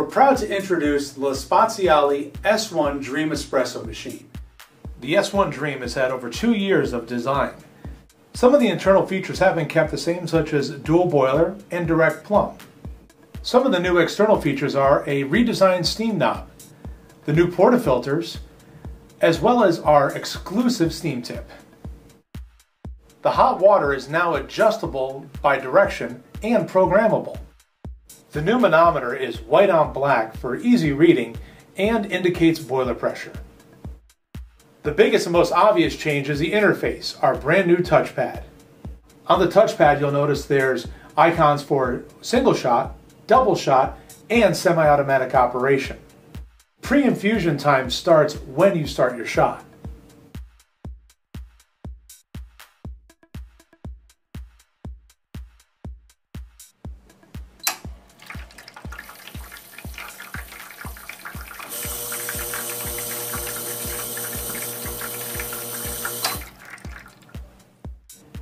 We're proud to introduce the Spaziale S1 Dream Espresso machine. The S1 Dream has had over two years of design. Some of the internal features have been kept the same such as dual boiler and direct plumb. Some of the new external features are a redesigned steam knob, the new portafilters, as well as our exclusive steam tip. The hot water is now adjustable by direction and programmable. The new manometer is white on black for easy reading and indicates boiler pressure. The biggest and most obvious change is the interface, our brand new touchpad. On the touchpad, you'll notice there's icons for single shot, double shot, and semi-automatic operation. Pre-infusion time starts when you start your shot.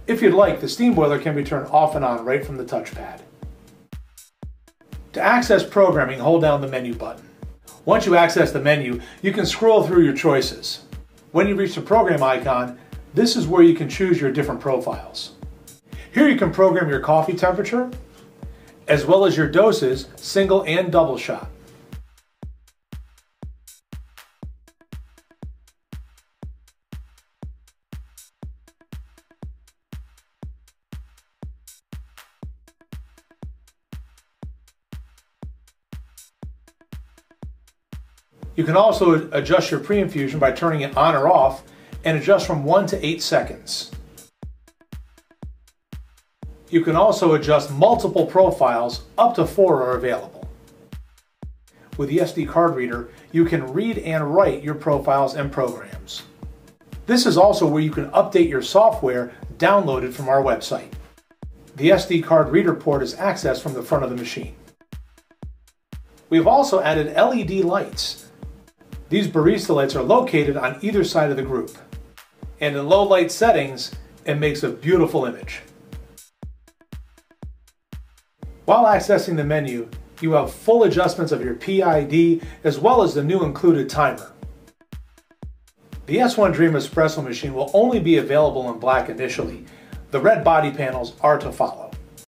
If you'd like, the steam boiler can be turned off and on right from the touchpad. To access programming, hold down the menu button. Once you access the menu, you can scroll through your choices. When you reach the program icon, this is where you can choose your different profiles. Here you can program your coffee temperature, as well as your doses, single and double shot. You can also adjust your pre-infusion by turning it on or off and adjust from 1 to 8 seconds. You can also adjust multiple profiles, up to 4 are available. With the SD card reader, you can read and write your profiles and programs. This is also where you can update your software downloaded from our website. The SD card reader port is accessed from the front of the machine. We have also added LED lights these barista lights are located on either side of the group. And in low light settings, it makes a beautiful image. While accessing the menu, you have full adjustments of your PID as well as the new included timer. The S1 Dream Espresso machine will only be available in black initially. The red body panels are to follow.